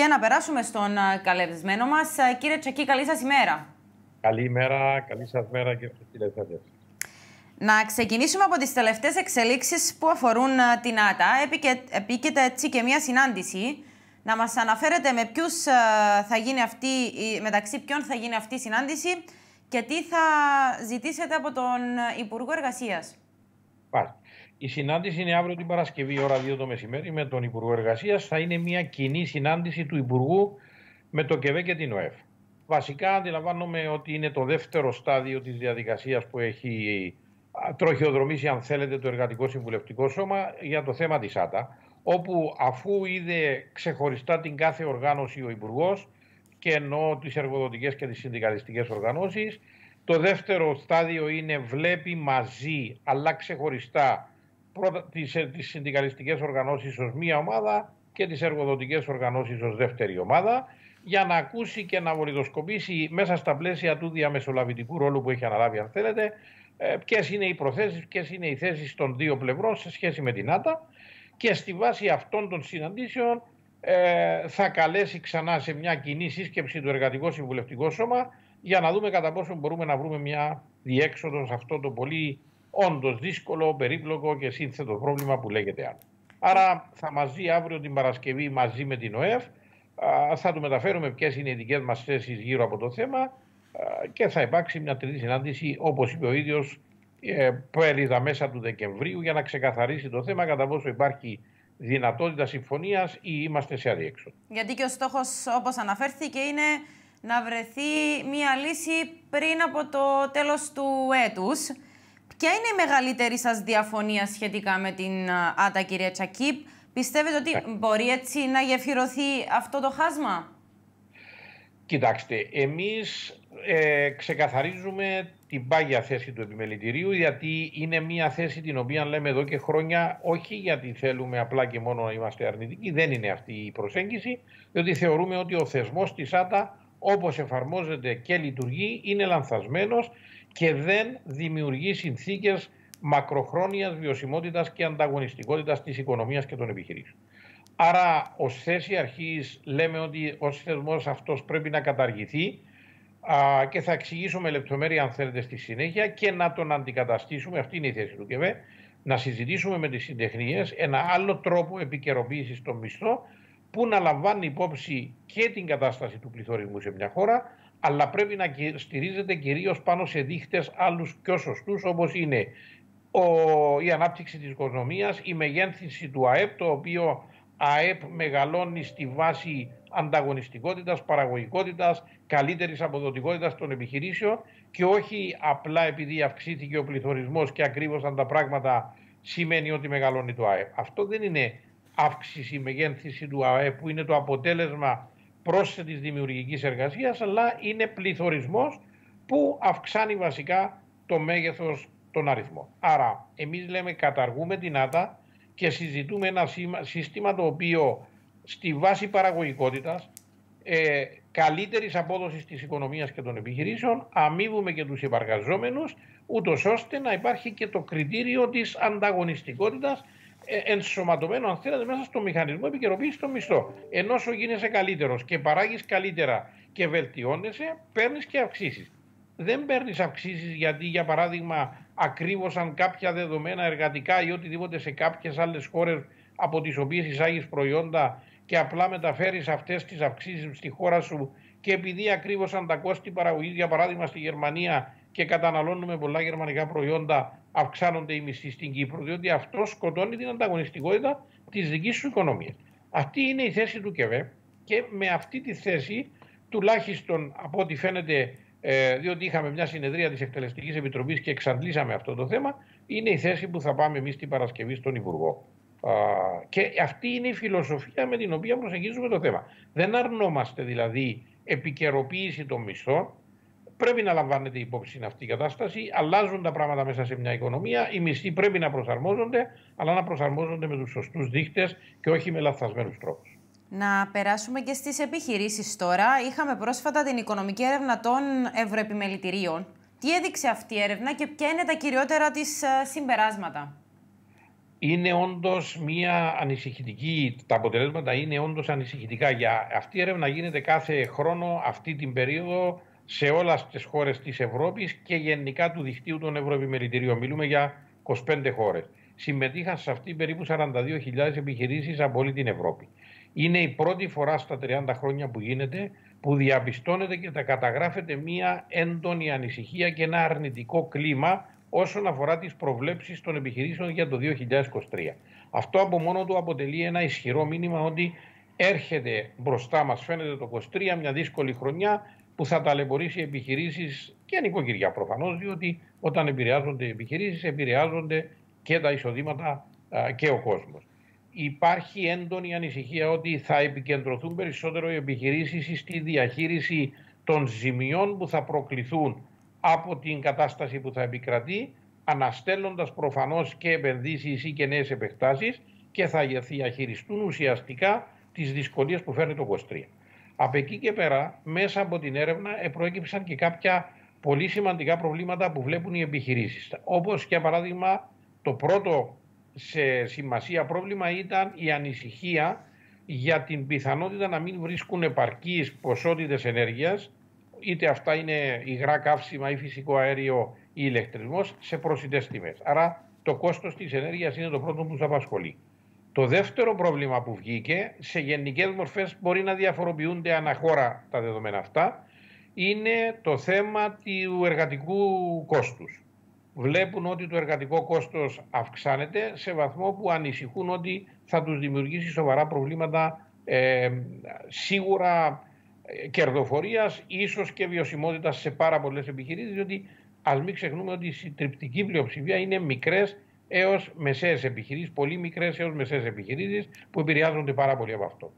Και να περάσουμε στον καλεσμένο μας. Κύριε Τσακή, καλή σας ημέρα. Καλή ημέρα, καλή σας μέρα και στους τηλεθέτε. Να ξεκινήσουμε από τις τελευταίες εξελίξεις που αφορούν την ΆΤΑ. Επίκειται έτσι και μια συνάντηση. Να μας αναφέρετε με ποιους θα γίνει αυτή, μεταξύ ποιον θα γίνει αυτή η συνάντηση και τι θα ζητήσετε από τον Υπουργό Εργασίας. Πάει. Η συνάντηση είναι αύριο την Παρασκευή, ώρα 2 το μεσημέρι, με τον Υπουργό Εργασίας. Θα είναι μια κοινή συνάντηση του Υπουργού με το ΚΕΒΕ και την ΟΕΦ. Βασικά αντιλαμβάνομαι ότι είναι το δεύτερο στάδιο της διαδικασίας που έχει τροχιοδρομήσει, αν θέλετε, το Εργατικό Συμβουλευτικό Σώμα για το θέμα της ΆΤΑ, όπου αφού είδε ξεχωριστά την κάθε οργάνωση ο Υπουργός και εννοώ τις εργοδοτικές και τις συνδικαλιστικές οργανώσεις, το δεύτερο στάδιο είναι βλέπει μαζί αλλά ξεχωριστά πρώτα τις, ε, τις συνδικαλιστικές οργανώσεις ως μία ομάδα και τις εργοδοτικές οργανώσεις ως δεύτερη ομάδα για να ακούσει και να βολιδοσκοπήσει μέσα στα πλαίσια του διαμεσολαβητικού ρόλου που έχει αναλάβει αν θέλετε ε, ποιες είναι οι προθέσεις, ποιες είναι οι θέσεις των δύο πλευρών σε σχέση με την ΆΤΑ και στη βάση αυτών των συναντήσεων ε, θα καλέσει ξανά σε μια κοινή σύσκεψη του Εργατικό Συμβουλευτικό Σώμα για να δούμε κατά πόσο μπορούμε να βρούμε μια διέξοδο σε αυτό το πολύ όντως δύσκολο, περίπλοκο και σύνθετο πρόβλημα που λέγεται άλλο. Άρα θα μαζί αύριο την Παρασκευή μαζί με την ΟΕΦ θα του μεταφέρουμε ποιες είναι οι δικές μας θέσεις γύρω από το θέμα και θα υπάρξει μια τρίτη συνάντηση, όπως είπε ο ίδιος, ε, πέρυσι μέσα του Δεκεμβρίου, για να ξεκαθαρίσει το θέμα κατά πόσο υπάρχει δυνατότητα συμφωνίας ή είμαστε σε αδιέξοδο. Γιατί και ο στόχος, όπως αναφέρθηκε, είναι να βρεθεί μια λύση πριν από το τέλος του έτους. Ποια είναι η μεγαλύτερη σας διαφωνία σχετικά με την ΆΤΑ, κυρία Τσακίπ. Πιστεύετε ότι ε. μπορεί έτσι να γεφυρωθεί αυτό το χάσμα; Κοιτάξτε, εμείς ε, ξεκαθαρίζουμε την πάγια θέση του επιμελητηρίου γιατί είναι μια θέση την οποία λέμε εδώ και χρόνια όχι γιατί θέλουμε απλά και μόνο να είμαστε αρνητικοί, δεν είναι αυτή η προσέγγιση, διότι θεωρούμε ότι ο θεσμός της ΆΤΑ όπως εφαρμόζεται και λειτουργεί είναι λανθασμένος και δεν δημιουργεί συνθήκες μακροχρόνιας βιωσιμότητας και ανταγωνιστικότητας της οικονομίας και των επιχειρήσεων. Άρα ως θέση αρχής λέμε ότι ο θεσμός αυτός πρέπει να καταργηθεί α, και θα εξηγήσω με λεπτομέρεια αν θέλετε στη συνέχεια και να τον αντικαταστήσουμε, αυτή είναι η θέση του ΚΕΒΕ, να συζητήσουμε με τις συντεχνίες ένα άλλο τρόπο επικαιροποίησης των μισθών που να λαμβάνει υπόψη και την κατάσταση του πληθωρισμού σε μια χώρα, αλλά πρέπει να στηρίζεται κυρίως πάνω σε δείχτες άλλους πιο σωστούς, όπως είναι ο, η ανάπτυξη της οικονομίας, η μεγένθηση του ΑΕΠ, το οποίο ΑΕΠ μεγαλώνει στη βάση ανταγωνιστικότητας, παραγωγικότητας, καλύτερης αποδοτικότητας των επιχειρήσεων και όχι απλά επειδή αυξήθηκε ο πληθωρισμός και ακριβώς τα πράγματα σημαίνει ότι μεγαλώνει το ΑΕΠ. Αυτό δεν είναι αύξηση, μεγένθηση του ΑΕΠ που είναι το αποτέλεσμα πρόσθετης δημιουργικής εργασίας αλλά είναι πληθωρισμός που αυξάνει βασικά το μέγεθος των αριθμών. Άρα εμείς λέμε καταργούμε την ΆΤΑ και συζητούμε ένα σύστημα το οποίο στη βάση παραγωγικότητας ε, καλύτερης απόδοσης της οικονομίας και των επιχειρήσεων αμείβουμε και τους υπαργαζόμενους ούτως ώστε να υπάρχει και το κριτήριο της ανταγωνιστικότητας ε, ενσωματωμένο, αν θέλετε, μέσα στο μηχανισμό επικαιροποίησης των μισθών. Ενώ όσο γίνεσαι καλύτερος και παράγεις καλύτερα και βελτιώνεσαι, παίρνεις και αυξήσεις. Δεν παίρνεις αυξήσεις γιατί, για παράδειγμα, ακρίβωσαν κάποια δεδομένα εργατικά ή οτιδήποτε σε κάποιες άλλες χώρες από τις οποίες εισάγεις προϊόντα και απλά μεταφέρεις αυτές τις αυξήσεις στη χώρα σου και επειδή ακρίβωσαν τα κόστη παραγωγής, για παράδειγμα, στη Γερμανία και καταναλώνουμε πολλά γερμανικά προϊόντα, αυξάνονται οι μισθοί στην Κύπρο, διότι αυτό σκοτώνει την ανταγωνιστικότητα της δικής σου οικονομίας. Αυτή είναι η θέση του ΚΕΒΕ και με αυτή τη θέση, τουλάχιστον από ό,τι φαίνεται, ε, διότι είχαμε μια συνεδρία της Εκτελεστικής Επιτροπής και εξαντλήσαμε αυτό το θέμα, είναι η θέση που θα πάμε εμείς την Παρασκευή στον Υπουργό. και αυτή είναι η φιλοσοφία με την οποία προσεγγίζουμε το θέμα. Δεν αρνόμαστε δηλαδή επικαιροποίηση των μισθών, Πρέπει να λαμβάνεται υπόψη αυτή η κατάσταση. Αλλάζουν τα πράγματα μέσα σε μια οικονομία. Οι μισθοί πρέπει να προσαρμόζονται, αλλά να προσαρμόζονται με τους σωστούς δείχτε και όχι με λαθασμένους τρόπους. Να περάσουμε και στις επιχειρήσεις τώρα. Είχαμε πρόσφατα την οικονομική έρευνα των ευρωεπιμελητηρίων. Τι έδειξε αυτή η έρευνα και ποια είναι τα κυριότερα της ε, συμπεράσματα; είναι όντως μια ανησυχητική, τα αποτελέσματα είναι όντως ανησυχητικά. Για αυτή η έρευνα γίνεται κάθε χρόνο αυτή την περίοδο σε όλες τις χώρες της Ευρώπης και γενικά του δικτύου των Ευρωεπιμελητηρίων. Μιλούμε για 25 χώρες. Συμμετείχαν σε αυτή περίπου 42.000 επιχειρήσεις από όλη την Ευρώπη. Είναι η πρώτη φορά στα 30 χρόνια που γίνεται που διαπιστώνεται και τα καταγράφεται μια έντονη ανησυχία και ένα αρνητικό κλίμα όσον αφορά τις προβλέψεις των επιχειρήσεων για το 2023. Αυτό από μόνο του αποτελεί ένα ισχυρό μήνυμα ότι έρχεται μπροστά μας, φαίνεται το 2023, μια δύσκολη χρονιά που θα ταλαιπωρήσει επιχειρήσεις και νοικοκυριά προφανώς, διότι όταν επηρεάζονται οι επιχειρήσεις επηρεάζονται και τα εισοδήματα και ο κόσμος. Υπάρχει έντονη ανησυχία ότι θα επικεντρωθούν περισσότερο οι επιχειρήσεις στη διαχείριση των ζημιών που θα προκληθούν από την κατάσταση που θα επικρατεί, αναστέλλοντας προφανώς και επενδύσεις ή και νέες επεκτάσεις και θα διαχειριστούν ουσιαστικά τις δυσκολίες που φέρνει το 23. Από εκεί και πέρα, μέσα από την έρευνα, προέκυψαν και κάποια πολύ σημαντικά προβλήματα που βλέπουν οι επιχειρήσεις. Όπως για παράδειγμα, το πρώτο σε σημασία πρόβλημα ήταν η ανησυχία για την πιθανότητα να μην βρίσκουν επαρκείς ποσότητες ενέργειας είτε αυτά είναι υγρά καύσιμα ή φυσικό αέριο ή ηλεκτρισμός σε προσιτές τιμές. Άρα το κόστος της ενέργειας είναι το πρώτο που τους απασχολεί. Το δεύτερο πρόβλημα που βγήκε, σε γενικές μορφές μπορεί να διαφοροποιούνται αναχώρα τα δεδομένα αυτά, είναι το θέμα του εργατικού κόστους. Βλέπουν ότι το εργατικό κόστος αυξάνεται σε βαθμό που ανησυχούν ότι θα τους δημιουργήσει σοβαρά προβλήματα ε, σίγουρα κερδοφορίας, ίσως και βιωσιμότητας σε πάρα πολλές επιχειρήσεις, διότι ας μην ξεχνούμε ότι η συντριπτική πλειοψηφία είναι μικρές έως μεσαίες επιχειρήσεις, πολύ μικρές έως μεσαίες επιχειρήσεις που επηρεάζονται πάρα πολύ από αυτό.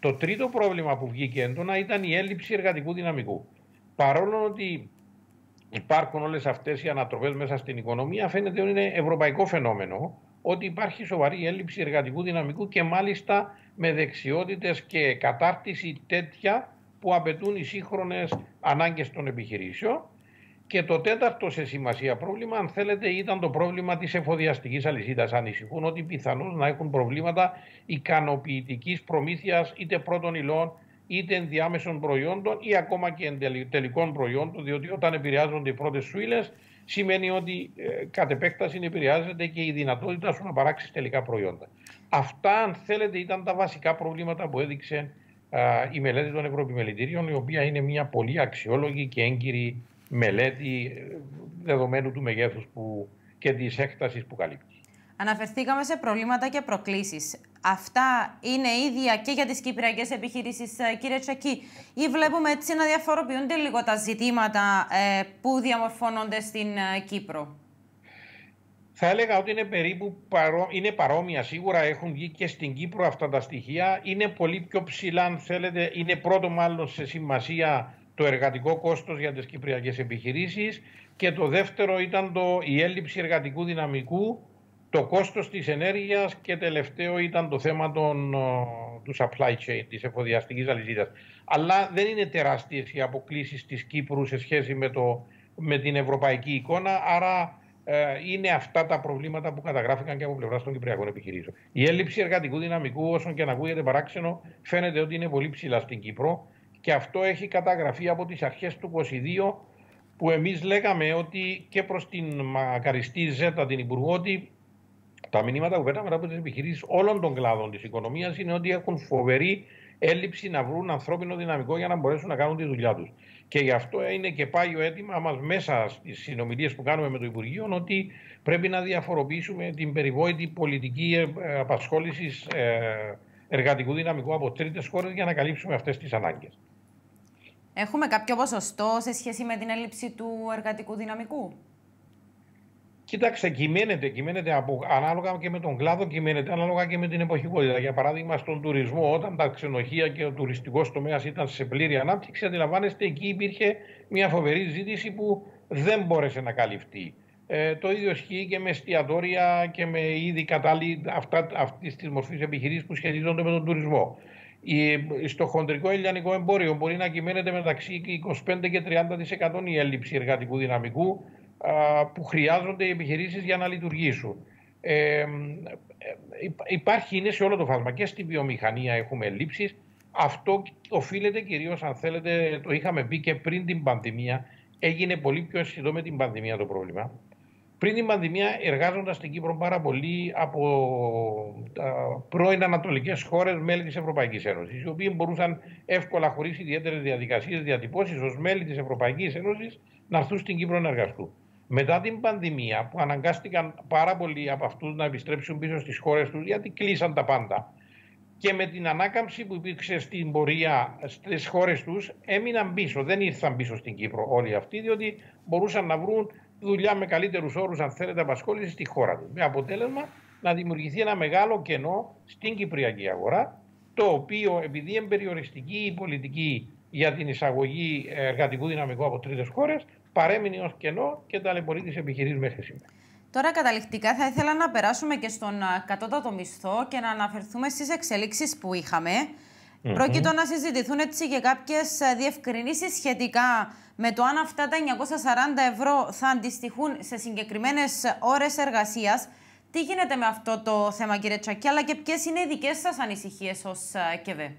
Το τρίτο πρόβλημα που βγήκε έντονα ήταν η έλλειψη εργατικού δυναμικού. Παρόλο ότι υπάρχουν όλες αυτές οι ανατροπές μέσα στην οικονομία, φαίνεται ότι είναι ευρωπαϊκό φαινόμενο ότι υπάρχει σοβαρή έλλειψη εργατικού δυναμικού και μάλιστα με δεξιότητες και κατάρτιση τέτοια που απαιτούν οι σύγχρονες ανάγκες των επιχειρήσεων. Και το τέταρτο σε σημασία πρόβλημα, αν θέλετε, ήταν το πρόβλημα της εφοδιαστικής αλυσίδας. Ανησυχούν ότι πιθανώς να έχουν προβλήματα ικανοποιητικής προμήθειας είτε πρώτων υλών, είτε ενδιάμεσων προϊόντων ή ακόμα και τελικών προϊόντων, διότι όταν επηρεάζονται οι πρώτες σουήλε, σημαίνει ότι ε, κατ' επέκταση επηρεάζεται και η δυνατότητα σου να παράξεις τελικά προϊόντα. Αυτά, αν θέλετε, ήταν τα βασικά προβλήματα που έδειξε η μελέτη των Ευρωεπιμελητήριων, η οποία είναι μια πολύ αξιόλογη και έγκυρη μελέτη ε, δεδομένου του μεγέθους που, και της έκτασης που καλύπτει. Αναφερθήκαμε σε προβλήματα και προκλήσεις. Αυτά είναι ίδια και για τις κυπριακές επιχειρήσεις, ε, κύριε Τσακή, ή βλέπουμε έτσι να διαφοροποιούνται λίγο τα ζητήματα ε, που διαμορφώνονται στην Κύπρο; Θα έλεγα ότι είναι περίπου παρό... είναι παρόμοια. Σίγουρα έχουν βγει και στην Κύπρο αυτά τα στοιχεία. Είναι πολύ πιο ψηλά, αν θέλετε. Είναι πρώτο μάλλον σε σημασία το εργατικό κόστος για τις κυπριακές επιχειρήσεις και το δεύτερο ήταν το, η έλλειψη εργατικού δυναμικού, το κόστος της ενέργειας και τελευταίο ήταν το θέμα των, του supply chain, της εφοδιαστικής αλυσίδας. Αλλά δεν είναι τεράστιες οι αποκλήσεις της Κύπρου σε σχέση με, το, με την ευρωπαϊκή εικόνα, άρα ε, είναι αυτά τα προβλήματα που καταγράφηκαν και από πλευράς των Κυπριακών επιχειρήσεων. Η έλλειψη εργατικού δυναμικού, όσον και να ακούγεται παράξενο, φαίνεται ότι είναι πολύ ψηλά στην Κύπρο και αυτό έχει καταγραφεί από τις αρχές του 22 που εμείς λέγαμε ότι και προς την μακαριστή Ζέτα, την Υπουργό, ότι τα μηνύματα που παίρναμε από τις επιχειρήσεις όλων των κλάδων της οικονομίας είναι ότι έχουν φοβερή έλλειψη να βρουν ανθρώπινο δυναμικό για να μπορέσουν να κάνουν τη δουλειά τους. Και γι' αυτό είναι και πάγιο αίτημα μας μέσα στις συνομιλίες που κάνουμε με το Υπουργείο ότι πρέπει να διαφοροποιήσουμε την περιβόητη πολιτική ε, απασχόλησης ε, εργατικού δυναμικού από τρίτες χώρες για να καλύψουμε αυτές τις ανάγκες. Έχουμε κάποιο ποσοστό σε σχέση με την έλλειψη του εργατικού δυναμικού; Κοίταξε, κυμαίνεται, κυμαίνεται από, ανάλογα και με τον κλάδο, κυμαίνεται ανάλογα και με την εποχικότητα. Για παράδειγμα, στον τουρισμό, όταν τα ξενοδοχεία και ο τουριστικός τομέας ήταν σε πλήρη ανάπτυξη, αντιλαμβάνεστε, εκεί υπήρχε μια φοβερή ζήτηση που δεν μπόρεσε να καλυφθεί. Ε, το ίδιο ισχύει και με εστιατόρια και με είδη κατάλληλη αυτής της μορφής επιχειρήσεις που σχετίζονται με τον τουρισμό. Η, στο χοντρικό ελληνικό εμπόριο μπορεί να κυμαίνεται μεταξύ 25 και 30% η έλλειψη εργατικού δυναμικού που χρειάζονται οι επιχειρήσεις για να λειτουργήσουν. Ε, υπάρχει, είναι σε όλο το φάσμα. Και στη βιομηχανία έχουμε λήψεις. Αυτό οφείλεται κυρίως, αν θέλετε, το είχαμε πει και πριν την πανδημία, έγινε πολύ πιο αισθητό με την πανδημία το πρόβλημα. Πριν την πανδημία εργάζονταν στην Κύπρο πάρα πολύ από τα πρώην ανατολικές χώρες μέλη της Ευρωπαϊκής Ένωσης, οι οποίοι μπορούσαν εύκολα, χωρίς ιδιαίτερες διαδικασίες, διατυπώσεις, ως μέλη της Ευρωπαϊκής Ένωσης να έρθουν στην Κύπρο να εργαστούν. Μετά την πανδημία, που αναγκάστηκαν πάρα πολλοί από αυτούς να επιστρέψουν πίσω στις χώρες τους, γιατί κλείσαν τα πάντα, και με την ανάκαμψη που υπήρξε στην πορεία στις χώρες τους, έμειναν πίσω. Δεν ήρθαν πίσω στην Κύπρο όλοι αυτοί, διότι μπορούσαν να βρουν δουλειά με καλύτερους όρους, αν θέλετε, απασχόλησης στη χώρα του. Με αποτέλεσμα να δημιουργηθεί ένα μεγάλο κενό στην Κυπριακή αγορά, το οποίο επειδή είναι περιοριστική η πολιτική για την εισαγωγή εργατικού δυναμικού από τρίτες χώρες, παρέμεινε ως κενό και ταλαιπωρεί τι επιχειρήσεις μέχρι σήμερα. Τώρα καταληκτικά θα ήθελα να περάσουμε και στον κατώτατο μισθό και να αναφερθούμε στις εξελίξεις που είχαμε. Mm-hmm. Πρόκειτο να συζητηθούν έτσι και κάποιες διευκρινήσεις σχετικά με το αν αυτά τα 940 ευρώ θα αντιστοιχούν σε συγκεκριμένες ώρες εργασίας. Τι γίνεται με αυτό το θέμα κύριε Τσακή, αλλά και ποιες είναι οι δικές σας ανησυχίες ως ΚΕΒΕ;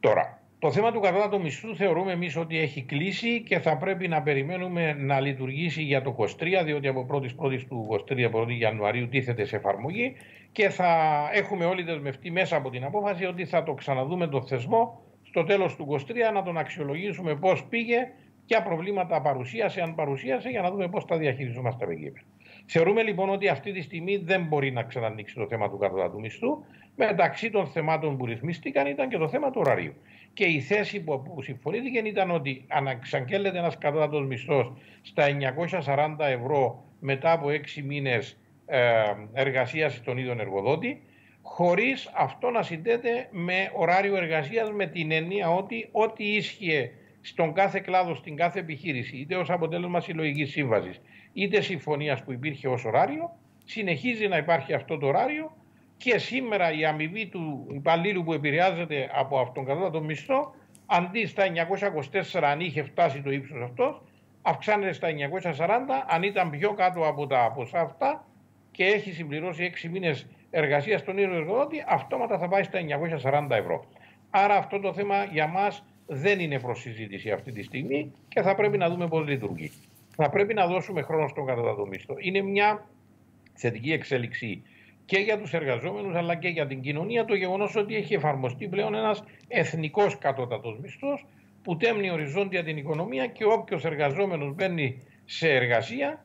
Τώρα, το θέμα του κατώτατου μισθού θεωρούμε εμείς ότι έχει κλείσει και θα πρέπει να περιμένουμε να λειτουργήσει για το 23, διότι από 1η Πρώτης του 23 1η Ιανουαρίου τίθεται σε εφαρμογή και θα έχουμε όλοι δεσμευτεί μέσα από την απόφαση ότι θα το ξαναδούμε το θεσμό στο τέλος του 23 να τον αξιολογήσουμε πώς πήγε, ποια προβλήματα παρουσίασε, αν παρουσίασε, για να δούμε πώς θα διαχειριζόμαστε τα κείμενα. Θεωρούμε λοιπόν ότι αυτή τη στιγμή δεν μπορεί να ξανανοίξει το θέμα του κατώτατου μισθού. Μεταξύ των θεμάτων που ρυθμίστηκαν ήταν και το θέμα του ωραρίου. Και η θέση που, που συμφωνήθηκε ήταν ότι αν εξαγγέλλεται ένας κατώτατο μισθό στα 940 ευρώ μετά από 6 μήνες ε, εργασίας στον ίδιο εργοδότη, χωρίς αυτό να συνδέεται με ωράριο εργασίας με την έννοια ότι ό,τι ίσχυε στον κάθε κλάδο, στην κάθε επιχείρηση, είτε ως αποτέλεσμα συλλογικής σύμβασης, είτε συμφωνίας που υπήρχε ως ωράριο, συνεχίζει να υπάρχει αυτό το ωράριο και σήμερα η αμοιβή του υπαλλήλου που επηρεάζεται από αυτόν τον τον μισθό, αντί στα 924 αν είχε φτάσει το ύψος αυτός, αυξάνεται στα 940 αν ήταν πιο κάτω από τα ποσά αυτά και έχει συμπληρώσει 6 μήνες εργασίας στον ίδιο εργοδότη, αυτόματα θα πάει στα 940 ευρώ. Άρα αυτό το θέμα για μας δεν είναι προς συζήτηση αυτή τη στιγμή και θα πρέπει να δούμε πώς λειτουργεί. Θα πρέπει να δώσουμε χρόνο στον κατώτατο μισθό. Είναι μια θετική εξέλιξη και για τους εργαζόμενους αλλά και για την κοινωνία το γεγονός ότι έχει εφαρμοστεί πλέον ένας εθνικός κατώτατος μισθός που τέμνει οριζόντια την οικονομία και όποιος εργαζόμενος μπαίνει σε εργασία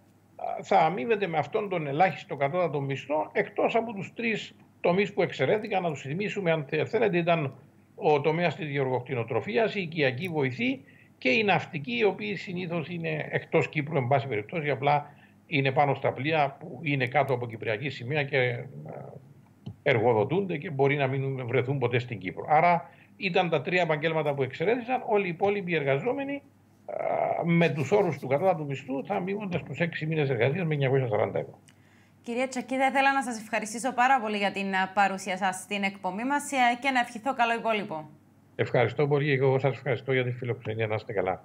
θα αμείβεται με αυτόν τον ελάχιστο κατώτατο μισθό εκτός από τους τρεις τομείς που εξαιρέθηκαν. Να τους θυμίσουμε αν θέλετε ήταν ο τομέας της γεωργοκτηνοτροφίας, η οικιακή βοηθή και η ναυτική, οι οποίοι συνήθως είναι εκτός Κύπρου, εν πάση περιπτώσει, απλά είναι πάνω στα πλοία που είναι κάτω από κυπριακή σημαία και ε, εργοδοτούνται και μπορεί να μην βρεθούν ποτέ στην Κύπρο. Άρα ήταν τα τρία επαγγέλματα που εξαιρέθησαν. Όλοι οι υπόλοιποι εργαζόμενοι ε, με τους όρους του κατώτατου μισθού θα μείνονται στους έξι μήνες εργασίας με 940 ευρώ. Κυρία Τσακίδα, ήθελα να σας ευχαριστήσω πάρα πολύ για την ε, παρουσία σας στην εκπομπή μας και να ευχηθώ καλό υπόλοιπο. Ευχαριστώ πολύ. Εγώ σας ευχαριστώ για τη φιλοξενία. Να είστε καλά.